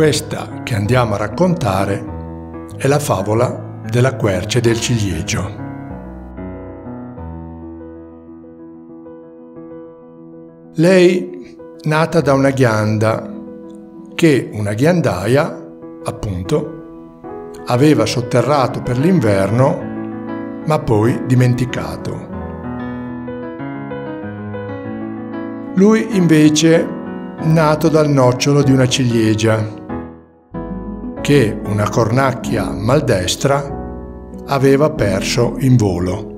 Questa che andiamo a raccontare è la favola della querce del ciliegio. Lei, nata da una ghianda, che una ghiandaia, appunto, aveva sotterrato per l'inverno, ma poi dimenticato. Lui invece, nato dal nocciolo di una ciliegia, che una cornacchia maldestra aveva perso in volo.